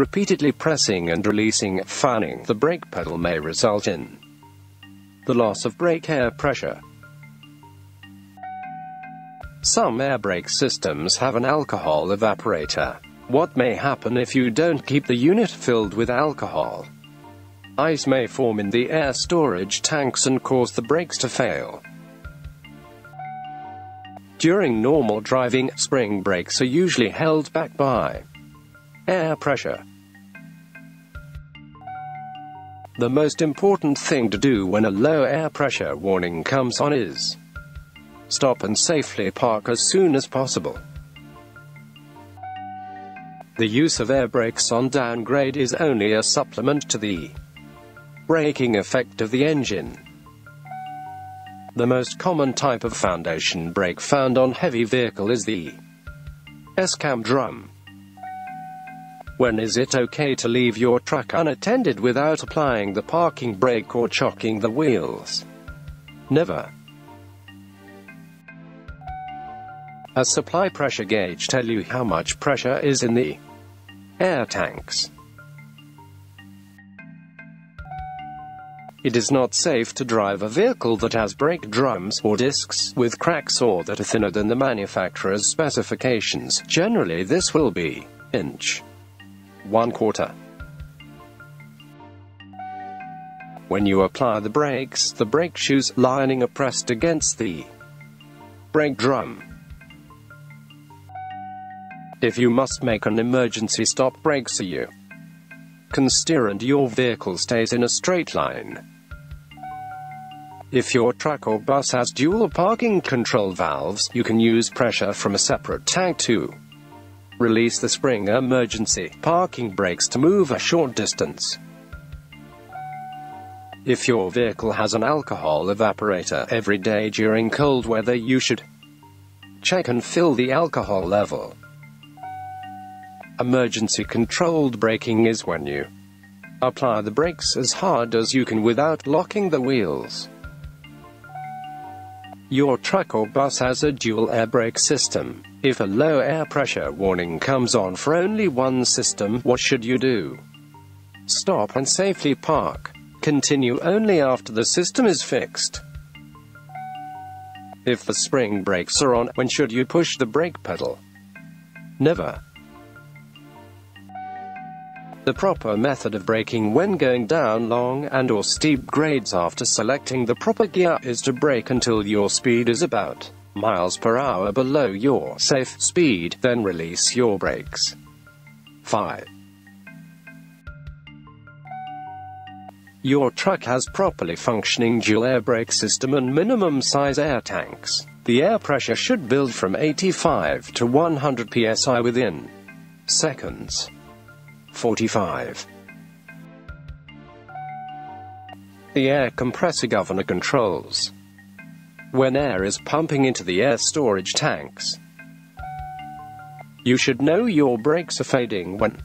Repeatedly pressing and releasing, fanning the brake pedal may result in the loss of brake air pressure. Some air brake systems have an alcohol evaporator. What may happen if you don't keep the unit filled with alcohol? Ice may form in the air storage tanks and cause the brakes to fail. During normal driving, spring brakes are usually held back by air pressure. The most important thing to do when a low air pressure warning comes on is stop and safely park as soon as possible. The use of air brakes on downgrade is only a supplement to the braking effect of the engine. The most common type of foundation brake found on heavy vehicle is the S-cam drum. When is it okay to leave your truck unattended without applying the parking brake or chocking the wheels? Never. A supply pressure gauge tell you how much pressure is in the air tanks. It is not safe to drive a vehicle that has brake drums or discs with cracks or that are thinner than the manufacturer's specifications. Generally this will be inch 1 quarter. When you apply the brakes, the brake shoes lining are pressed against the brake drum. If you must make an emergency stop brake so you can steer and your vehicle stays in a straight line. If your truck or bus has dual parking control valves, you can use pressure from a separate tank to release the spring emergency parking brakes to move a short distance. If your vehicle has an alcohol evaporator every day during cold weather you should check and fill the alcohol level. Emergency controlled braking is when you apply the brakes as hard as you can without locking the wheels. Your truck or bus has a dual air brake system. If a low air pressure warning comes on for only one system, what should you do? Stop and safely park. Continue only after the system is fixed. If the spring brakes are on, when should you push the brake pedal? Never. The proper method of braking when going down long and or steep grades after selecting the proper gear is to brake until your speed is about miles per hour below your safe speed, then release your brakes. 5. Your truck has properly functioning dual air brake system and minimum size air tanks. The air pressure should build from 85 to 100 psi within seconds. 45. The air compressor governor controls when air is pumping into the air storage tanks. You should know your brakes are fading when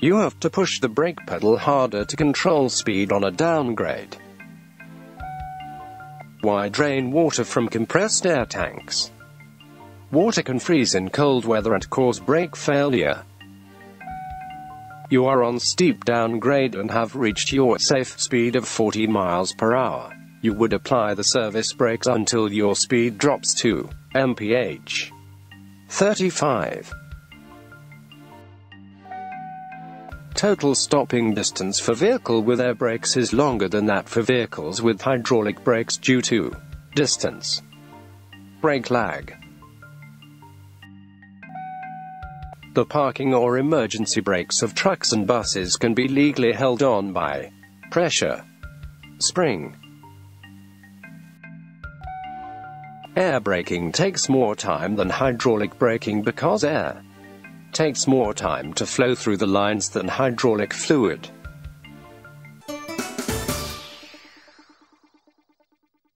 you have to push the brake pedal harder to control speed on a downgrade. Why drain water from compressed air tanks? Water can freeze in cold weather and cause brake failure. You are on steep downgrade and have reached your safe speed of 40 miles per hour. You would apply the service brakes until your speed drops to mph 35. Total stopping distance for vehicle with air brakes is longer than that for vehicles with hydraulic brakes due to distance. Brake lag. The parking or emergency brakes of trucks and buses can be legally held on by pressure, spring. Air braking takes more time than hydraulic braking because air takes more time to flow through the lines than hydraulic fluid.